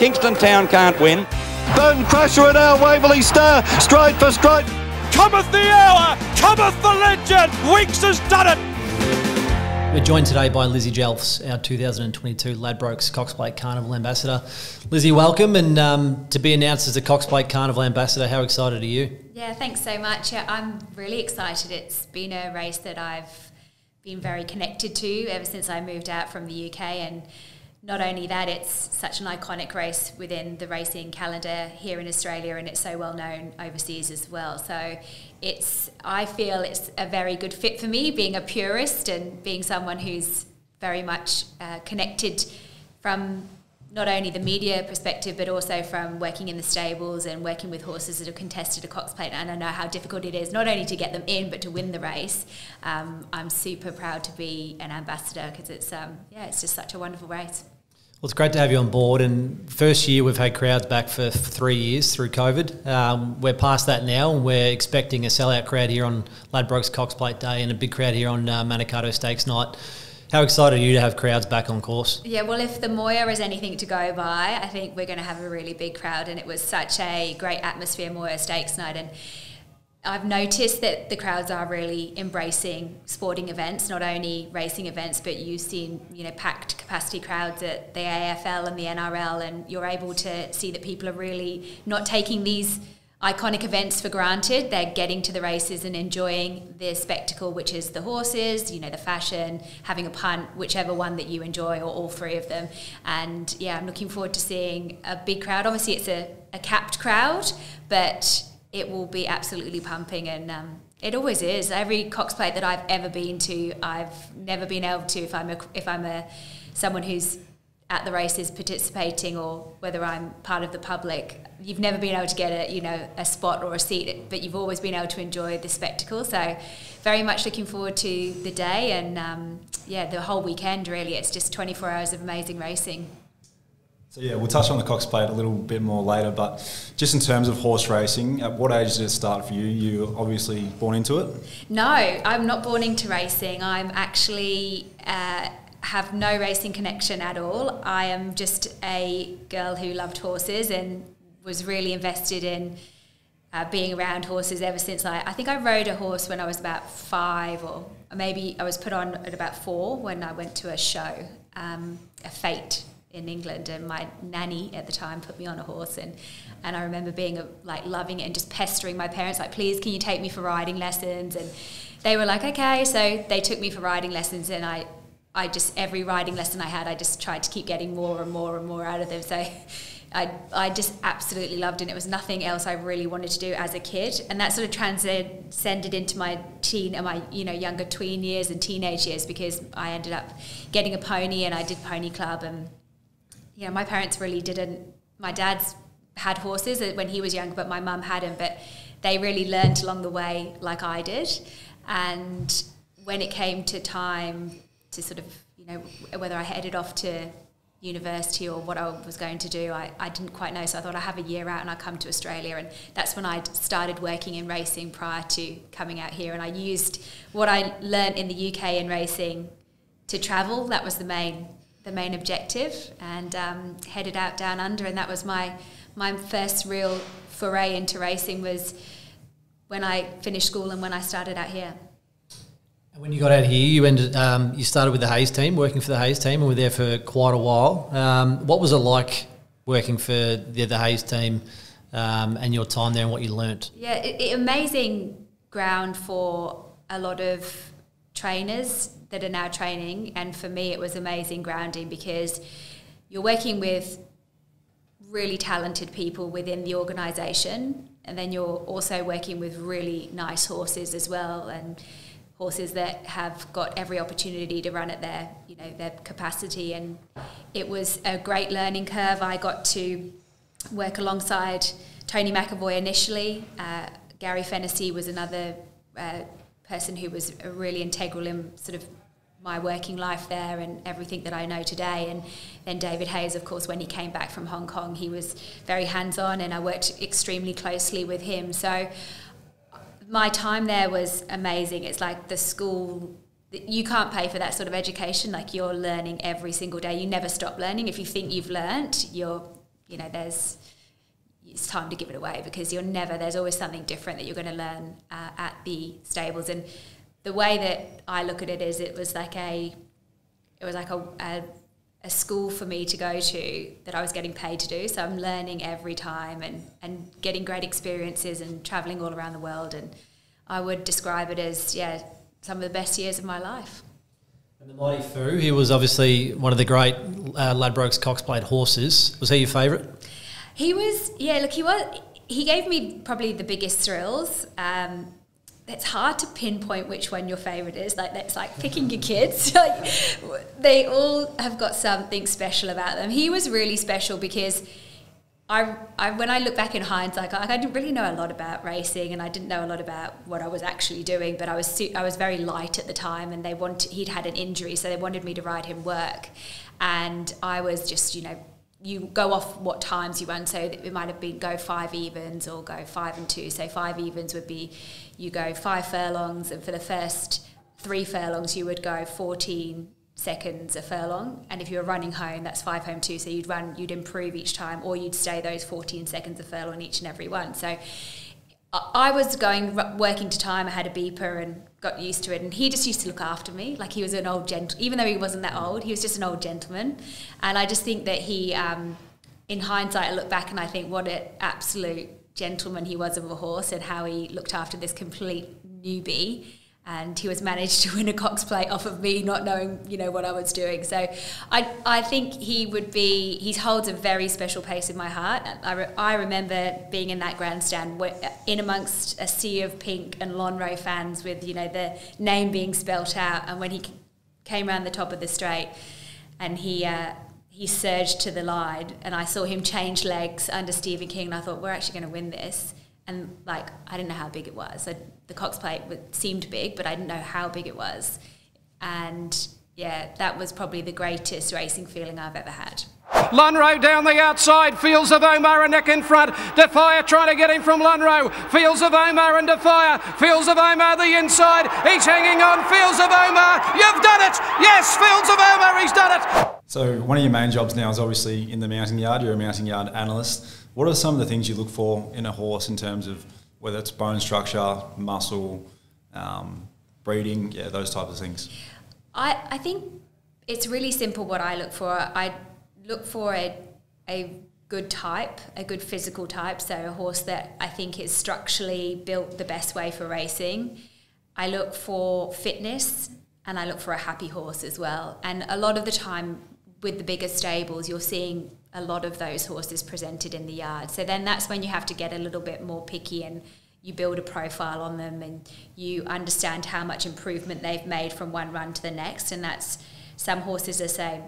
Kingston Town can't win. Bone Crusher and our Waverley Star, stride for stride. Cometh the hour, cometh the legend. Winx has done it. We're joined today by Lizzie Jelfs, our 2022 Ladbrokes Cox Plate Carnival Ambassador. Lizzie, welcome, and um, to be announced as the Cox Plate Carnival Ambassador, how excited are you? Yeah, thanks so much. Yeah, I'm really excited. It's been a race that I've been very connected to ever since I moved out from the UK, and not only that, it's such an iconic race within the racing calendar here in Australia, and it's so well known overseas as well. So, it's I feel it's a very good fit for me, being a purist and being someone who's very much uh, connected from not only the media perspective, but also from working in the stables and working with horses that have contested a Cox Plate. And I know how difficult it is not only to get them in, but to win the race. Um, I'm super proud to be an ambassador because it's um, yeah, it's just such a wonderful race. Well, it's great to have you on board. And first year we've had crowds back for three years through COVID. Um, we're past that now, and we're expecting a sellout crowd here on Ladbrokes Cox Plate Day and a big crowd here on uh, Manikato Stakes Night. How excited are you to have crowds back on course? Yeah, well, if the Moir is anything to go by, I think we're going to have a really big crowd. And it was such a great atmosphere, Moir Stakes Night. And I've noticed that the crowds are really embracing sporting events, not only racing events, but you've seen you know packed capacity crowds at the AFL and the NRL, and you're able to see that people are really not taking these iconic events for granted. They're getting to the races and enjoying the spectacle, which is the horses, you know, the fashion, having a punt, whichever one that you enjoy, or all three of them. And yeah, I'm looking forward to seeing a big crowd. Obviously, it's a, a capped crowd, but it will be absolutely pumping and. Um, it always is. Every Cox Plate that I've ever been to, I've never been able to. If I'm a, if I'm a someone who's at the races participating or whether I'm part of the public, you've never been able to get a you know a spot or a seat, but you've always been able to enjoy the spectacle. So, very much looking forward to the day and um, yeah, the whole weekend. Really, it's just 24 hours of amazing racing. So yeah, we'll touch on the Cox Plate a little bit more later, but just in terms of horse racing, at what age did it start for you? You obviously born into it. No, I'm not born into racing. I'm actually. Uh, have no racing connection at all. I am just a girl who loved horses and was really invested in uh, being around horses ever since I, I think I rode a horse when I was about five or maybe I was put on at about four when I went to a show, um, a fate in England, and my nanny at the time put me on a horse, and and I remember being a, like loving it and just pestering my parents like, please, can you take me for riding lessons? And they were like, okay, so they took me for riding lessons, and I I just every riding lesson I had, I just tried to keep getting more and more and more out of them. So I I just absolutely loved it. And it was nothing else I really wanted to do as a kid, and that sort of transcended into my teen and my you know younger tween years and teenage years because I ended up getting a pony and I did pony club and know my parents really didn't. My dad's had horses uh, when he was young, but my mum hadn't. But they really learned along the way, like I did, and when it came to time to sort of, you know, whether I headed off to university or what I was going to do, I, I didn't quite know. So I thought I'd have a year out and I'd come to Australia. And that's when I started working in racing prior to coming out here. And I used what I learned in the UK in racing to travel. That was the main the main objective and um, headed out down under and that was my my first real foray into racing was when I finished school and when I started out here. When you got out here, you ended. Um, you started with the Hayes team, working for the Hayes team, and were there for quite a while. Um, what was it like working for the, the Hayes team um, and your time there, and what you learnt? Yeah, it, it, amazing ground for a lot of trainers that are now training, and for me, it was amazing grounding because you're working with really talented people within the organisation, and then you're also working with really nice horses as well, and horses that have got every opportunity to run at their you know their capacity. And it was a great learning curve. I got to work alongside Tony McEvoy initially. Uh, Gary Fennessy was another uh, person who was a really integral in sort of my working life there and everything that I know today. And then David Hayes, of course, when he came back from Hong Kong, he was very hands on and I worked extremely closely with him. So my time there was amazing. It's like the school you can't pay for that sort of education like you're learning every single day you never stop learning if you think you've learnt you're you know, there's it's time to give it away because you're never there's always something different that you're going to learn uh, at the stables and the way that I look at it is it was like a it was like a, a, a school for me to go to that I was getting paid to do so I'm learning every time and and getting great experiences and traveling all around the world and I would describe it as yeah some of the best years of my life and the Mighty Foo, he was obviously one of the great uh, Ladbrokes Cox Plate horses. Was he your favourite? He was, yeah. Look, he was. He gave me probably the biggest thrills. Um, it's hard to pinpoint which one your favorite is. Like that's like picking your kids. like they all have got something special about them. He was really special because I, I when I look back in hindsight, I, I didn't really know a lot about racing, and I didn't know a lot about what I was actually doing. But I was I was very light at the time, and they wanted he'd had an injury, so they wanted me to ride him work, and I was just you know you go off what times you run. So it might have been go five evens or go five and two. So five evens would be you go five furlongs, and for the first three furlongs you would go 14 seconds a furlong. And if you were running home, that's five home two. So you'd run, you'd improve each time, or you'd stay those 14 seconds a furlong each and every one. So uh, I was going working to time. I had a beeper and got used to it. And he just used to look after me like he was an old gent. Even though he wasn't that old, he was just an old gentleman. And I just think that he, um, in hindsight, I look back and I think what an absolute gentleman he was of a horse and how he looked after this complete newbie and he was managed to win a Cox Plate off of me not knowing you know what I was doing. So I I think he would be he holds a very special place in my heart. I, re, I remember being in that grandstand in amongst a sea of pink and Lonhro fans with you know the name being spelt out, and when he came around the top of the straight and he. Uh, he surged to the line, and I saw him change legs under Stephen King, and I thought, we're actually going to win this and like I didn't know how big it was. So the Cox Plate seemed big, but I didn't know how big it was. And yeah, that was probably the greatest racing feeling I've ever had. Lonhro down the outside, Fields of Omagh and Nick in front. Defier trying to get him from Lonhro. Fields of Omagh and Defier. Fields of Omagh the inside. He's hanging on. Fields of Omagh. You've done it. Yes, Fields of Omagh. He's done it. So one of your main jobs now is obviously in the mounting yard. You're a mounting yard analyst. What are some of the things you look for in a horse in terms of whether it's bone structure, muscle, um, breeding, yeah, those types of things? I, I think it's really simple what I look for. I look for a, a good type, a good physical type, so a horse that I think is structurally built the best way for racing. I look for fitness and I look for a happy horse as well. And a lot of the time with the bigger stables, you're seeing a lot of those horses presented in the yard. So then that's when you have to get a little bit more picky and you build a profile on them and you understand how much improvement they've made from one run to the next. And that's some horses are saying,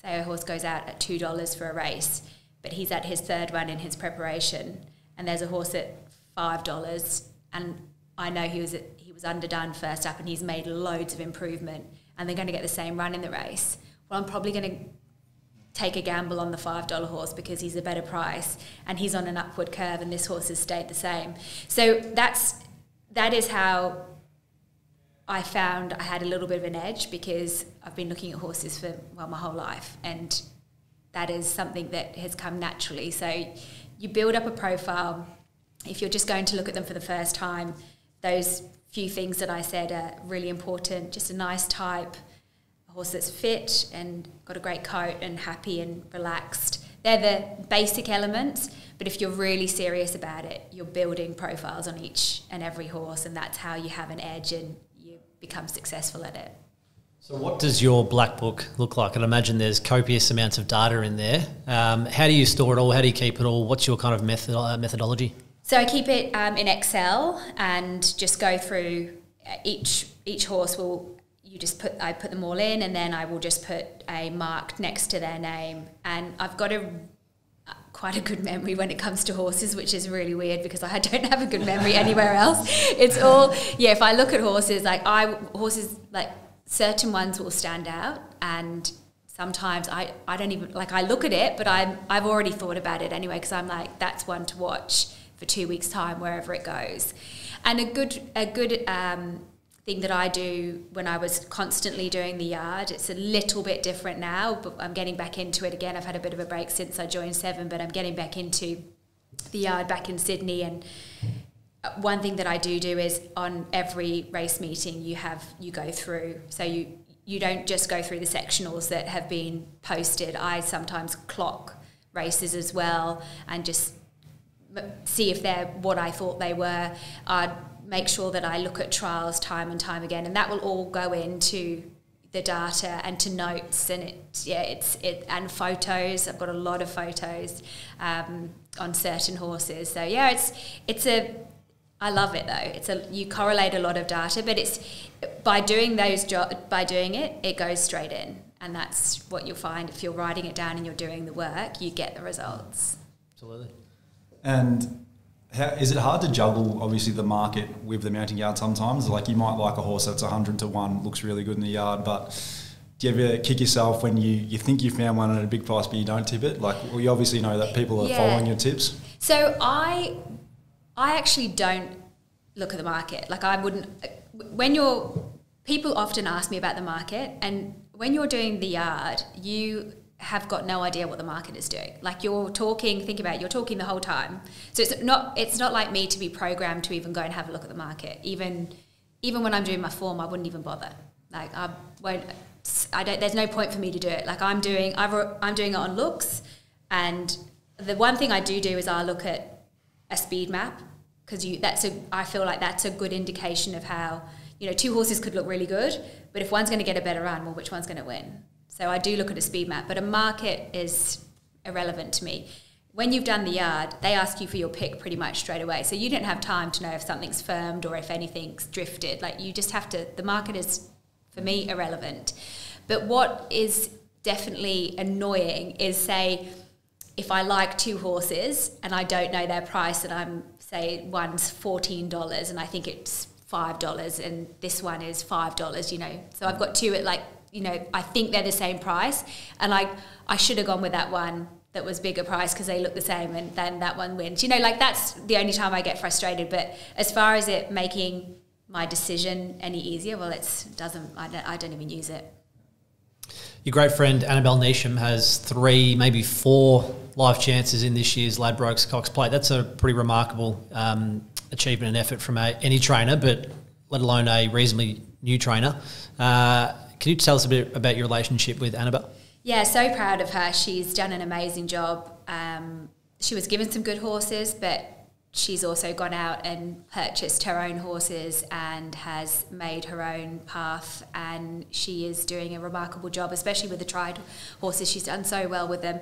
say a horse goes out at two dollars for a race, but he's at his third run in his preparation, and there's a horse at five dollars, and I know he was at, he was underdone first up, and he's made loads of improvement, and they're going to get the same run in the race. Well, I'm probably going to take a gamble on the $5 horse because he's a better price and he's on an upward curve and this horse has stayed the same. So that's that is how I found I had a little bit of an edge because I've been looking at horses for well my whole life and that is something that has come naturally. So you build up a profile. If you're just going to look at them for the first time, those few things that I said are really important. Just a nice type, horse that's fit and got a great coat and happy and relaxed. They're the basic elements, but if you're really serious about it, you're building profiles on each and every horse, and that's how you have an edge and you become successful at it. So, what does your black book look like? I imagine there's copious amounts of data in there. Um, how do you store it all? How do you keep it all? What's your kind of method, uh, methodology? So, I keep it um, in Excel and just go through each each horse will you just put I put them all in and then I will just put a mark next to their name. And I've got a quite a good memory when it comes to horses which is really weird because I don't have a good memory anywhere else. It's all yeah if I look at horses like I horses like certain ones will stand out and sometimes I, I don't even like I look at it but I'm I've already thought about it anyway because I'm like that's one to watch for two weeks time wherever it goes. And a good a good um, thing that I do when I was constantly doing the yard. It's a little bit different now, but I'm getting back into it again. I've had a bit of a break since I joined Seven, but I'm getting back into the yard back in Sydney. And uh, one thing that I do do is on every race meeting, you have you go through. So you you don't just go through the sectionals that have been posted. I sometimes clock races as well and just see if they're what I thought they were. I'd make sure that I look at trials time and time again, and that will all go into the data and to notes and it yeah it's it and photos. I've got a lot of photos um, on certain horses. So yeah it's it's a i love it though. It's a you correlate a lot of data but it's by doing those jo- by doing it it goes straight in. And that's what you'll find. If you're writing it down and you're doing the work you get the results. Absolutely. And how, is it hard to juggle obviously the market with the mounting yard sometimes? Like you might like a horse that's 100 to 1, looks really good in the yard, but do you ever kick yourself when you, you think you found one at a big price but you don't tip it? Like we obviously know that people are yeah. following your tips. So I I actually don't look at the market. Like I wouldn't when you're people often ask me about the market and when you're doing the yard, you have got no idea what the market is doing. Like you're talking, think about it, you're talking the whole time. So it's not it's not like me to be programmed to even go and have a look at the market. Even even when I'm doing my form, I wouldn't even bother. Like I won't. I don't. There's no point for me to do it. Like I'm doing. I've, I'm doing it on looks, and the one thing I do do is I look at a speed map because you. That's a. I feel like that's a good indication of how you know two horses could look really good, but if one's going to get a better run, well, which one's going to win? So I do look at a speed map, but a market is irrelevant to me. When you've done the yard, they ask you for your pick pretty much straight away. So you don't have time to know if something's firmed or if anything's drifted. Like you just have to, the market is, for me, irrelevant. But what is definitely annoying is, say, if I like two horses and I don't know their price and I'm, say, one's $14 and I think it's $5 and this one is $5, you know. So I've got two at like you know, I think they're the same price, and like I should have gone with that one that was bigger price because they look the same, and then that one wins. You know, like that's the only time I get frustrated. But as far as it making my decision any easier, well, it doesn't. I don't, I don't even use it. Your great friend Annabelle Neasham has three, maybe four live chances in this year's Ladbrokes Cox Plate. That's a pretty remarkable um, achievement and effort from a, any trainer, but let alone a reasonably new trainer. Uh, can you tell us a bit about your relationship with Annabelle? Yeah, so proud of her. She's done an amazing job. Um, she was given some good horses, but she's also gone out and purchased her own horses and has made her own path and she is doing a remarkable job especially with the tried horses she's done so well with them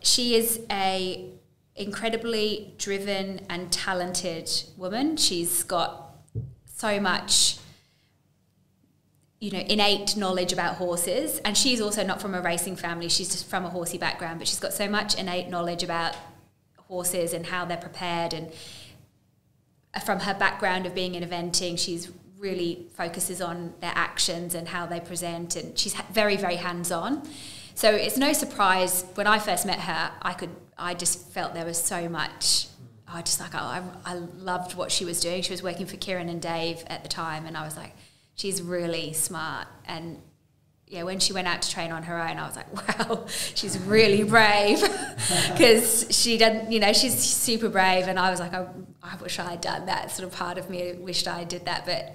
she is a incredibly driven and talented woman she's got so much you know innate knowledge about horses. And she's also not from a racing family. She's just from a horsey background but she's got so much innate knowledge about horses and how they're prepared and uh, from her background of being in eventing she's really focuses on their actions and how they present and she's very very hands-on. So it's no surprise when i first met her i could i just felt there was so much i just like I, I loved what she was doing. She was working for Ciaron and dave at the time and i was like she's really smart and yeah, when she went out to train on her own, I was like, wow, she's really brave because she doesn't, you know, she's super brave. And I was like, I, I wish I had done that. Sort of part of me wished I did that. But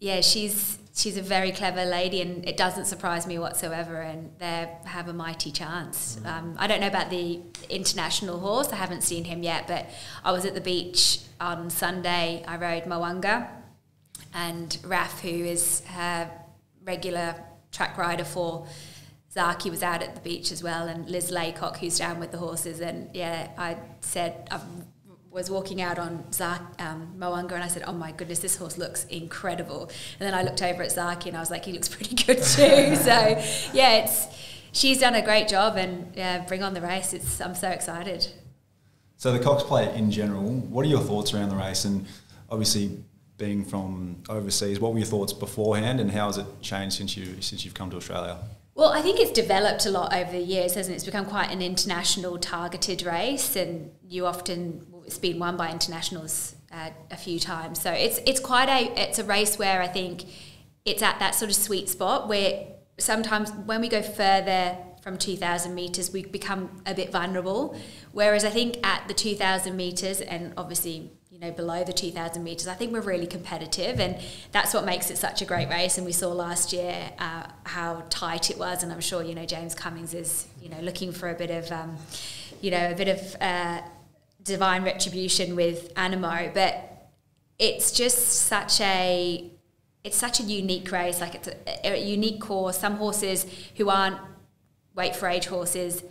yeah, she's she's a very clever lady, and it doesn't surprise me whatsoever. And they have a mighty chance. Mm. Um, I don't know about the international horse. I haven't seen him yet, but I was at the beach on Sunday. I rode Mo'unga and Raf, who is her regular track rider for Zaki, was out at the beach as well, and Liz Laycock, who's down with the horses. And yeah, I said I was walking out on Zaki, um, Mo'unga, and I said, "Oh my goodness, this horse looks incredible." And then I looked over at Zaki, and I was like, "He looks pretty good too." so yeah, it's she's done a great job, and yeah, bring on the race. It's I'm so excited. So the Cox Plate in general, what are your thoughts around the race? And obviously, being from overseas, what were your thoughts beforehand, and how has it changed since you since you've come to Australia? Well, I think it's developed a lot over the years, hasn't it? It's become quite an international targeted race, and you often it's been won by internationals uh, a few times. So it's it's quite a it's a race where I think it's at that sort of sweet spot where sometimes when we go further from 2000 meters we become a bit vulnerable whereas i think at the 2000 meters and obviously you know below the 2000 meters i think we're really competitive and that's what makes it such a great race and we saw last year uh, how tight it was and i'm sure you know james cummings is you know looking for a bit of um, you know a bit of uh, divine retribution with Anamoe but it's just such a it's such a unique race. Like it's a, a unique course. Some horses who aren't weight for age horses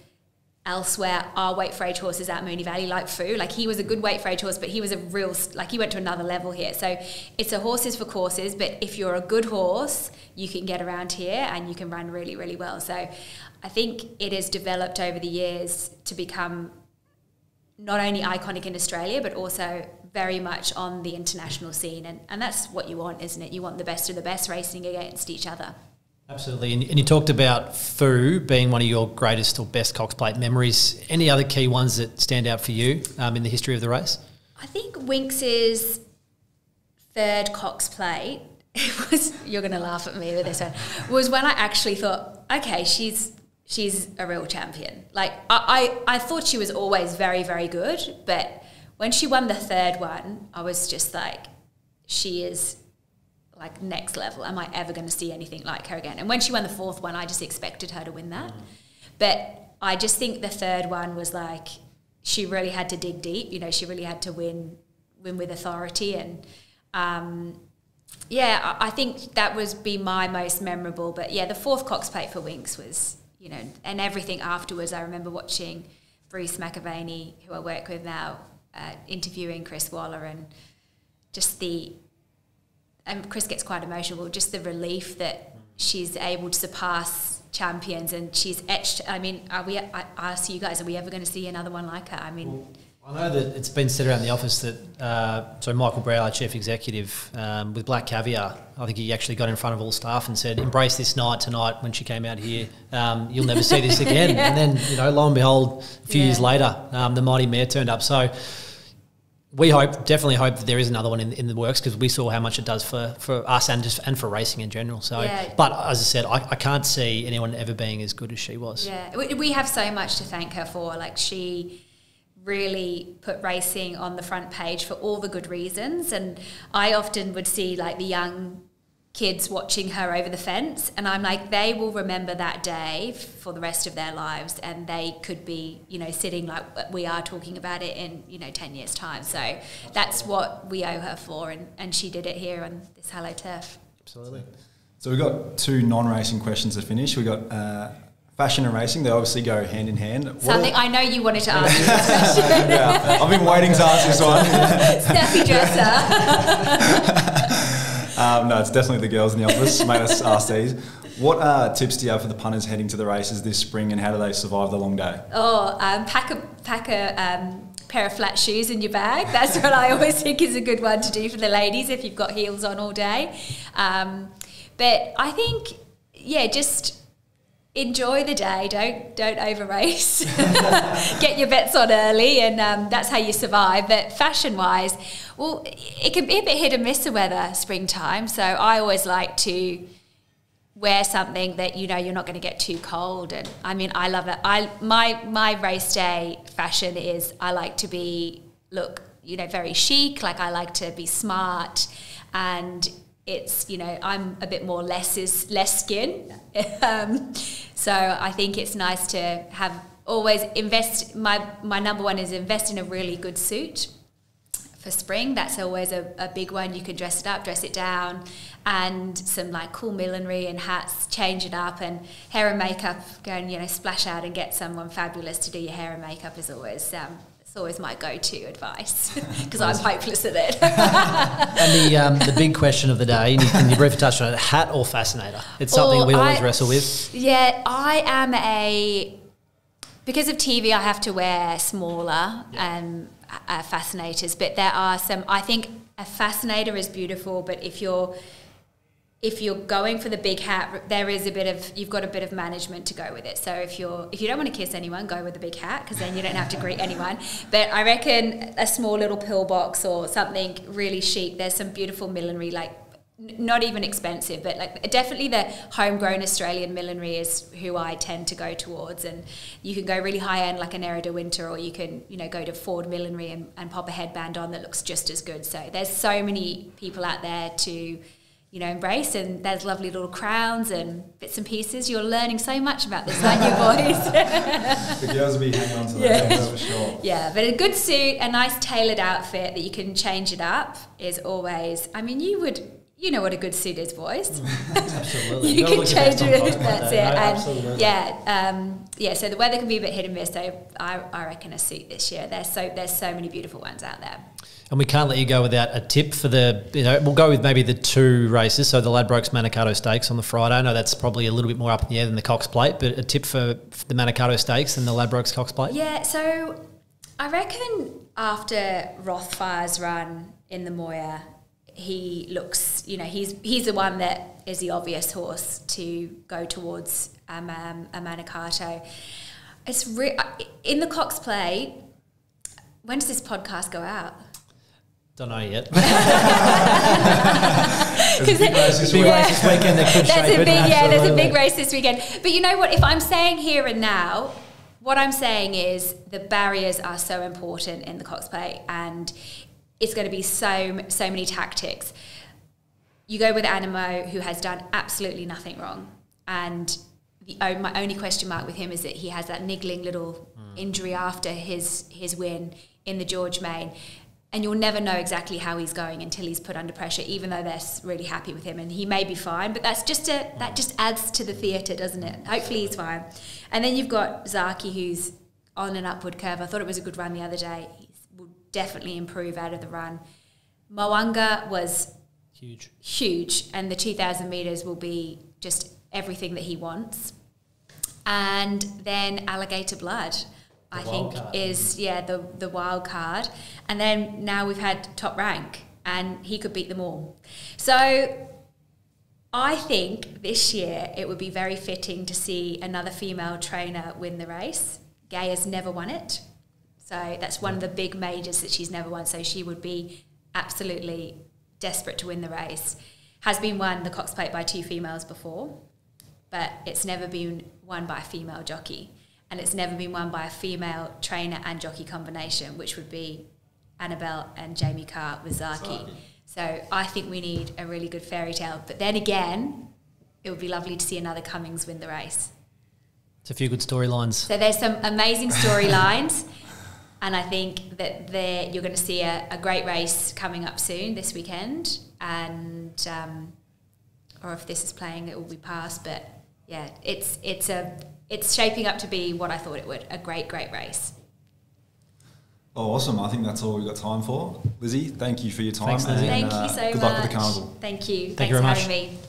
elsewhere are weight for age horses at Moonee Valley, like Foo. Like he was a good weight for age horse, but he was a real like he went to another level here. So it's a horses for courses. But if you're a good horse, you can get around here and you can run really, really well. So I think it has developed over the years to become not only iconic in Australia, but also very much on the international scene. And, and that's what you want, isn't it? You want the best of the best racing against each other. Absolutely. And, you talked about Foo being one of your greatest or best Cox Plate memories. Any other key ones that stand out for you um, in the history of the race? I think Winx's third Cox Plate it was you're going to laugh at me with this one was when I actually thought okay she's she's a real champion like I, I, I thought she was always very very good but when she won the third one, I was just like, she is like next level. Am I ever going to see anything like her again? And when she won the fourth one, I just expected her to win that. Mm. But I just think the third one was like she really had to dig deep. You know, she really had to win win with authority and. Um, yeah, I think that was be my most memorable. But yeah, the fourth Cox Plate for Winx was, you know, and everything afterwards. I remember watching Bruce McAvaney, who I work with now, uh, interviewing Chris Waller and just the and Chris gets quite emotional, just the relief that she's able to surpass champions and she's etched. I mean, are we? I ask you guys, are we ever going to see another one like her? I mean. Well, I know that it's been said around the office that uh, so Michael Browne, chief executive, um, with Black Caviar, I think he actually got in front of all staff and said, "Embrace this night tonight." When she came out here, um, you'll never see this again. yeah. And then you know, lo and behold, a few yeah. years later, um, the mighty mare turned up. So we hope, definitely hope that there is another one in, in the works because we saw how much it does for, for us and just and for racing in general. So, yeah. but as I said, I, I can't see anyone ever being as good as she was. Yeah, we have so much to thank her for. Like she really put racing on the front page for all the good reasons, and I often would see like the young kids watching her over the fence and i'm like they will remember that day for the rest of their lives and they could be you know sitting like we are talking about it in you know 10 years time. So that's what we owe her for and, and she did it here on this hello turf. Absolutely. So we've got two non-racing questions to finish. We've got uh, fashion and racing. They obviously go hand in hand. Something i know you wanted to ask yeah, i've been waiting to ask this one. Snappy dresser Um, no, it's definitely the girls in the office made us ask these. What uh, tips do you have for the punters heading to the races this spring, and how do they survive the long day? Oh, um, pack a pack a um, pair of flat shoes in your bag. That's what I always think is a good one to do for the ladies if you've got heels on all day. Um, but I think, yeah, just enjoy the day. Don't don't over race. Get your bets on early, and um, that's how you survive. But fashion wise, well, it can be a bit hit and miss the weather springtime. So I always like to wear something that you know you're not going to get too cold. And I mean, I love it. I my my race day fashion is I like to be look you know very chic. Like I like to be smart and it's you know I'm a bit more less is less skin, um, so I think it's nice to have always invest. My my number one is invest in a really good suit for spring. That's always a, a big one. You can dress it up, dress it down, and some like cool millinery and hats. Change it up and hair and makeup. Go and you know splash out and get someone fabulous to do your hair and makeup is always um, it's always my go-to advice because I'm hopeless at it. and the um, the big question of the day, and you, and you briefly touched on it: hat or fascinator? It's something or we always I, wrestle with. Yeah, I am a because of TV. I have to wear smaller yeah. um, uh, fascinators, but there are some. I think a fascinator is beautiful, but if you're if you're going for the big hat, there is a bit of you've got a bit of management to go with it. So if you're if you don't want to kiss anyone, go with the big hat because then you don't have to greet anyone. But I reckon a small little pillbox or something really chic. There's some beautiful millinery like not even expensive, but like definitely the homegrown Australian millinery is who I tend to go towards. And you can go really high end like an Era de Winter, or you can you know go to Ford Millinery and, and pop a headband on that looks just as good. So there's so many people out there to you know, embrace. And there's lovely little crowns and bits and pieces. You're learning so much about this, aren't you, boys? the girls will be hanging on to that, yeah. that's for sure. Yeah, but a good suit, a nice tailored outfit that you can change it up is always, I mean, you would. You know what a good suit is, boys. absolutely. you, can change it. That's it. No, and yeah, um, yeah. So the weather can be a bit hit and miss. So I, I reckon a suit this year. There's so there's so many beautiful ones out there. And we can't let you go without a tip for the, you know, we'll go with maybe the two races. So the Ladbrokes Manikato Stakes on the Friday. I know that's probably a little bit more up in the air than the Cox Plate, but a tip for, the Manikato Stakes and the Ladbrokes Cox Plate? Yeah, so I reckon after Rothfire's run in the Moir, he looks, you know, he's he's the one that is the obvious horse to go towards um, um, a Manikato. It's re- in the Cox Plate. When does this podcast go out? Don't know yet. There's a big race this big race this weekend that could There's a big yeah, there's a big race this weekend. But you know what? If I'm saying here and now, what I'm saying is the barriers are so important in the Cox Plate, and it's going to be so so many tactics. You go with Anamoe, who has done absolutely nothing wrong, and the oh, my only question mark with him is that he has that niggling little hmm. injury after his his win in the George Main. And you'll never know exactly how he's going until he's put under pressure, even though they're really happy with him. And he may be fine, but that's just a that just adds to the theatre, doesn't it? Hopefully he's fine. And then you've got Zaki, who's on an upward curve. I thought it was a good run the other day. He will definitely improve out of the run. Mo'unga was Huge. huge, and the 2,000 metres will be just everything that he wants. And then Alligator Blood, The wild think, card. is yeah the the wild card. And then now we've had Top Rank, and he could beat them all. So I think this year it would be very fitting to see another female trainer win the race. Gai has never won it. So that's one of the big majors that she's never won. So she would be absolutely desperate to win the race. Has been won the Cox Plate by two females before, but it's never been won by a female jockey. And it's never been won by a female trainer and jockey combination, which would be Annabelle and Jamie Kah with Zaki. So I think we need a really good fairy tale. But then again, it would be lovely to see another Cummings win the race. It's a few good storylines. So there's some amazing storylines, and I think that there you're going to see a, a great race coming up soon this weekend, and um, or if this is playing, it will be past. But yeah, it's it's a it's shaping up to be what I thought it would a great great race. Oh, awesome. I think that's all we've got time for. Lizzie, thank you for your time. Thanks, Lizzie. Thank uh, you so good much. luck with the carnival. Thank you. Thank Thanks you very for much. having me.